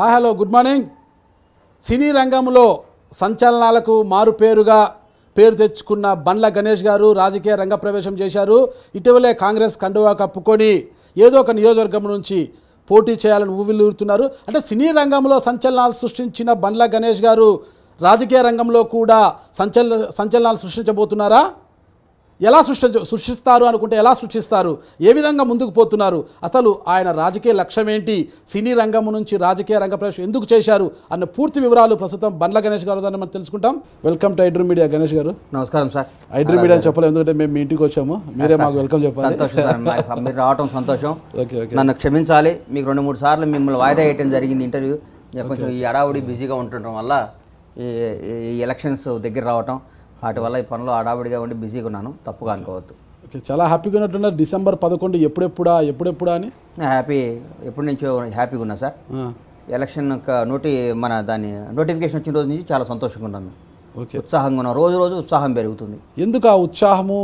Hi hello good morning cine రంగంలో సంచలనాలకు మారుపేరుగా పేరు తెచ్చుకున్న బండ్ల గణేష్ గారు రాజకీయ రంగ ప్రవేశం చేశారు. ఇటీవలే కాంగ్రెస్ కండువా కప్పుకొని ఏదో ఒక నియోజకవర్గం నుంచి పోటీ చేయాలని ఊవిలూరుతున్నారు. అంటే సినీ రంగంలో సంచలనాలు సృష్టించిన బండ్ల గణేష్ గారు రాజకీయ రంగంలో కూడా సంచలన సంచలనాలు సృష్టించబోతున్నారా? ఎలా సృష్టి సృష్టిస్తారు అనుకుంటే ఎలా సృష్టిస్తారు? ఏ విధంగా ముందుకు పోతున్నారు? అసలు ఆయన రాజకీయ లక్ష్యం ఏంటి సినీ రంగం నుంచి రాజకీయ రంగ ప్రవేశం ఎందుకు చేశారు? అన్న పూర్తి వివరాలు ప్రస్తుతం బండ్ల గణేష్ గారు దాన్ని మనం తెలుసుకుంటాం. Welcome to iDream media Ganesh garu. నమస్కారం సార్. ఐడ్రీ మీడియా చెప్పలేదు ఎందుకంటే మేము మీ ఇంటికి వచ్చాము. మీరే మాకు వెల్కమ్ చెప్పాలి. మీరు రావటం సంతోషం. ఓకే ఓకే నన్ను క్షమించాలి. మీకు రెండు మూడు సార్లు మిమ్మల్ని వాయిదా వేయటం జరిగింది ఇంటర్వ్యూ. కొంచెం ఈ అడావుడి బిజీగా ఉంటుండటం వల్ల ఈ ఎలక్షన్స్ దగ్గర రావటం. వాటి వల్ల ఈ పనులు అడావుడిగా ఉండి బిజీగా ఉన్నాను. తప్పుగా అనుకోవద్దు. ఓకే చాలా హ్యాపీగా ఉన్నట్టున్నారు. డిసెంబర్ పదకొండు ఎప్పుడెప్పుడా ఎప్పుడెప్పుడా అని? హ్యాపీ ఎప్పటి నుంచో హ్యాపీగా ఉన్నా సార్. ఎలక్షన్ నోటి మన దాని నోటిఫికేషన్ వచ్చిన రోజు నుంచి చాలా సంతోషంగా ఉన్నాను. ఓకే. ఉత్సాహంగా ఉన్నాను. రోజు రోజు ఉత్సాహం పెరుగుతుంది. ఎందుకు ఆ ఉత్సాహము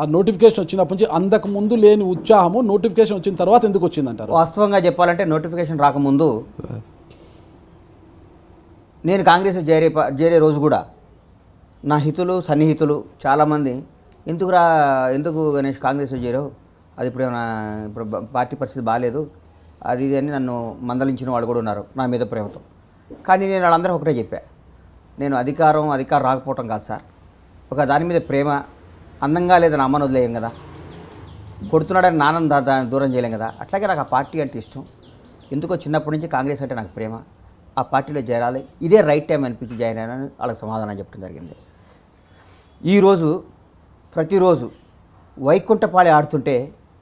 ఆ నోటిఫికేషన్ వచ్చినప్పటి నుంచి అంతకు ముందు లేని ఉత్సాహము నోటిఫికేషన్ వచ్చిన తర్వాత ఎందుకు వచ్చిందంటారు? వాస్తవంగా చెప్పాలంటే నోటిఫికేషన్ రాకముందు నేను కాంగ్రెస్ చేరే చేరే రోజు కూడా నా హితులు సన్నిహితులు చాలామంది ఎందుకురా ఎందుకు గణేష్ కాంగ్రెస్లో చేరావు? అది ఇప్పుడు ఏమైనా ఇప్పుడు పార్టీ పరిస్థితి బాగాలేదు. అది ఇది అని నన్ను మందలించిన వాళ్ళు కూడా ఉన్నారు నా మీద ప్రేమతో. కానీ నేను వాళ్ళందరూ ఒకటే చెప్పా. నేను అధికారం అధికారం రాకపోవటం కాదు సార్. ఒక దాని మీద ప్రేమ అందంగా లేదని అమ్మను వదిలేయం కదా. కొడుతున్నాడని నాన్న దాన్ని దూరం చేయలేం కదా. అట్లాగే నాకు ఆ పార్టీ అంటే ఇష్టం. ఎందుకో చిన్నప్పటి నుంచి కాంగ్రెస్ అంటే నాకు ప్రేమ. ఆ పార్టీలో చేరాలి. ఇదే రైట్ టైం అనిపించి జాయిన్ అయ్యానని వాళ్ళకి సమాధానం చెప్పడం జరిగింది. ఈరోజు ప్రతిరోజు వైకుంఠపాళి ఆడుతుంటే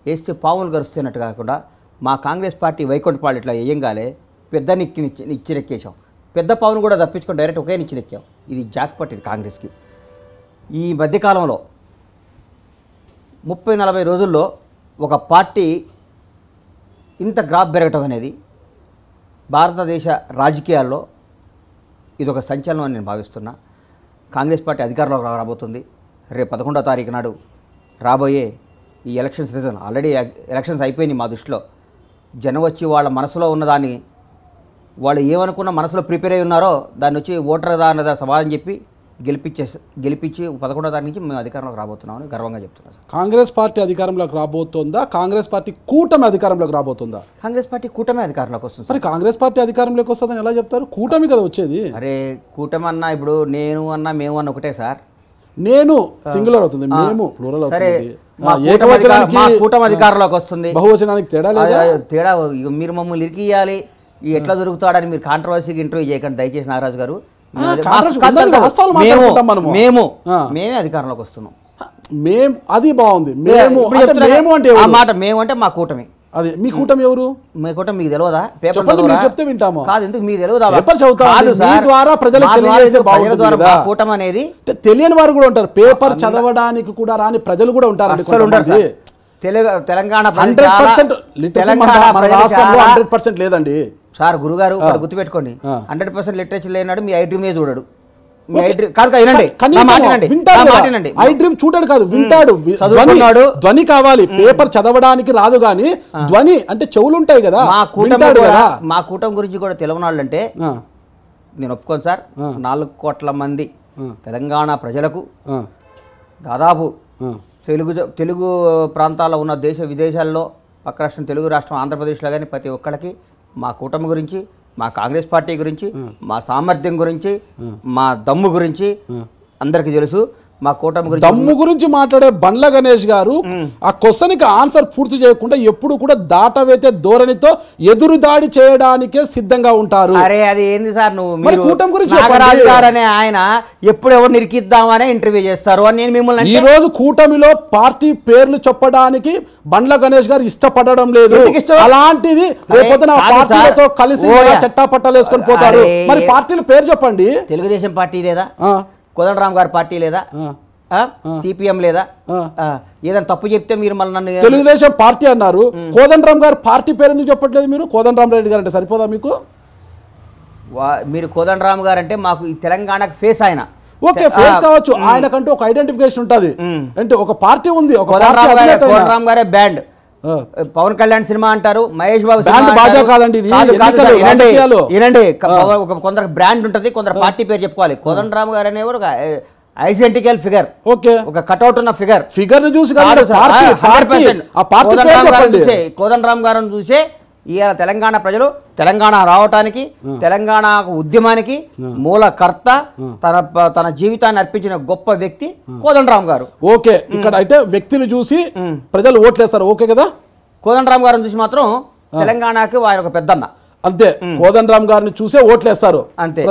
వేస్తే పావులు గరుస్తున్నట్టు కాకుండా మా కాంగ్రెస్ పార్టీ వైకుంఠపాళి ఇట్లా వేయంగానే పెద్ద నిక్కి నిచ్చి నిచ్చినెక్కేసాం పెద్ద పావును కూడా తప్పించుకొని డైరెక్ట్ ఒకే నిచ్చినెక్కాం ఇది జాక్ పట్టింది కాంగ్రెస్కి. ఈ మధ్యకాలంలో ముప్పై నలభై రోజుల్లో ఒక పార్టీ ఇంత గ్రాఫ్ పెరగటం అనేది భారతదేశ రాజకీయాల్లో ఇది ఒక సంచలనం అని నేను భావిస్తున్నా. కాంగ్రెస్ పార్టీ అధికారంలోకి రాబోతుంది. రేపు పదకొండో తారీఖు నాడు రాబోయే ఈ ఎలక్షన్స్ రీజన్ ఆల్రెడీ ఎలక్షన్స్ అయిపోయినాయి మా దృష్టిలో. జనం వచ్చి వాళ్ళ మనసులో ఉన్నదాన్ని వాళ్ళు ఏమనుకున్న మనసులో ప్రిపేర్ అయి ఉన్నారో దాన్ని వచ్చి ఓటర్ అన్నదా సమాధానం చెప్పి గెలిపించే గెలిపించి పదకొండో తారీఖు నుంచి మేము అధికారంలోకి రాబోతున్నామని గర్వంగా చెప్తున్నాం సార్. కాంగ్రెస్ పార్టీ అధికారంలోకి రాబోతుందా? కాంగ్రెస్ పార్టీ కూటమి అధికారంలోకి రాబోతుందా? కాంగ్రెస్ పార్టీ కూటమి అధికారంలోకి వస్తుంది సార్. మరి కాంగ్రెస్ పార్టీ అధికారంలోకి వస్తుందని ఎలా చెప్తారు? కూటమి కదా వచ్చేది. అరే కూటమి అన్నా ఇప్పుడు నేను అన్నా మేము అన్న ఒకటే సార్. నేను సింగులర్ అవుతుంది. మేము ప్లూరల్ అవుతుంది. కూటమి అధికారంలోకి వస్తుంది. బహువచనానికి తేడా లేదా? తేడా మీరు మమ్మల్ని ఇరికియాలి ఎట్లా దొరుకుతాడని మీరు కాంట్రవర్సీకి ఇంటర్వ్యూ చేయకండి. దయచేసి నాగరాజు గారు మేము. మేము. మేమే అధికారంలోకి వస్తున్నాం మేం అది బాగుంది మేము మేము అంటే ఆ? మాట మేము అంటే మా కూటమి అది మీ కూటమి ఎవరు మీ కూటమి మీకు తెలియదా పేపర్? మీరు చెప్తే వింటాము. కాదు ఎందుకు మీకు తెలియదా పేపర్ చదువుతాం, కాదు మీ. ద్వారా ప్రజలకు కూటమి అనేది తెలియని వారు కూడా ఉంటారు పేపర్ చదవడానికి కూడా రాని ప్రజలు కూడా ఉండరు సార్. కొంతమంది. Telugu Telangana hundred percent hundred లేదండి. సార్ గురుగారు గుర్తుపెట్టుకోండి. హండ్రెడ్ పర్సెంట్ లిటరేచర్ లేనాడు మీ ఐ డ్రీమే చూడడు. మీ ఐ కాదు వింటాడు డ్రీమ్ చూడాడు కాదు వింటాడు. చదువుకున్నాడు. ధ్వని కావాలి పేపర్ చదవడానికి రాదు గాని ధ్వని అంటే చెవులు ఉంటాయి కదా మా కూటమి కదా. మా కూటమి గురించి కూడా తెలియని అంటే నేను ఒప్పుకోను సార్. నాలుగు కోట్ల మంది. తెలంగాణ ప్రజలకు దాదాపు. తెలుగు తెలుగు ప్రాంతాల్లో ఉన్న దేశ విదేశాల్లో పక్క రాష్ట్రం తెలుగు రాష్ట్రం ఆంధ్రప్రదేశ్లో కానీ ప్రతి ఒక్కళ్ళకి మా కూటమి గురించి మా కాంగ్రెస్ పార్టీ గురించి మా సామర్థ్యం గురించి మా దమ్ము గురించి అందరికీ తెలుసు. మా కూటమి గురించి దమ్ము గురించి మాట్లాడే బండ్ల గణేష్ గారు ఆ క్వశ్చన్కి ఆన్సర్ పూర్తి చేయకుండా ఎప్పుడు కూడా దాటవేతే ధోరణితో ఎదురు దాడి చేయడానికే సిద్ధంగా ఉంటారు. అరే అది ఏంది సార్ నువ్వు? కూటమి గురించి అనే ఆయన ఎప్పుడు ఎవరు నిరికిద్దామనే ఇంటర్వ్యూ చేస్తారు అని నేను మిమ్మల్ని ఈ రోజు కూటమిలో పార్టీ పేర్లు చెప్పడానికి బండ్ల గణేష్ గారు ఇష్టపడడం లేదు? అలాంటిది రేపొద్దున పార్టీలతో. కలిసి ఓయా. చట్టా పట్టాలు వేసుకొని పోతారు. మరి పార్టీల పేరు చెప్పండి. తెలుగుదేశం పార్టీ లేదా కోదండరామ్ గారి పార్టీ లేదా. సిపిఎం లేదా? ఏదైనా తప్పు చెప్తే మీరు మళ్ళీ నన్ను తెలుగుదేశం పార్టీ అన్నారు. కోదండరామ్ గారు పార్టీ పేరు ఎందుకు చెప్పట్లేదు మీరు? కోదండరామ్ రెడ్డి గారు అంటే సరిపోదా మీకు? మీరు కోదండరామ్ గారు అంటే మాకు ఈ తెలంగాణకు ఫేస్ ఆయన. ఓకే ఫేస్ కావచ్చు. ఆయనకంటూ ఒక ఐడెంటిఫికేషన్ ఉంటది. అంటే ఒక పార్టీ ఉంది ఒక కోదండరామ్ గారే బ్యాండ్. పవన్ కళ్యాణ్ సినిమా అంటారు మహేష్ బాబు వినండి, కొందరు బ్రాండ్ ఉంటుంది కొందరు పార్టీ పేరు చెప్పుకోవాలి. కోదండరామ్ గారు అనేవారు ఒక ఐడెంటికల్ ఫిగర్. ఓకే. ఒక కటౌట్ ఉన్న ఫిగర్. ఫిగర్ని చూసి కాదు కాదు సార్, పార్టీ ఆ, పార్టీ. 100%. ఆ పార్టీ పేరు కోదండరామ్ గారిని చూసే ఇవాళ తెలంగాణ ప్రజలు తెలంగాణ రావటానికి తెలంగాణ ఉద్యమానికి మూలకర్త తన తన జీవితాన్ని అర్పించిన గొప్ప వ్యక్తి కోదండరామ్ గారు. ఓకే ఇక్కడ అయితే వ్యక్తిని చూసి ప్రజలు ఓట్లేస్తారు ఓకే కదా? కోదండరామ్ గారిని చూసి మాత్రం తెలంగాణకి ఆయన ఒక పెద్దన్న. అంతే కోదండరామ్ గారిని చూసే ఓట్లేస్తారు. అంతే.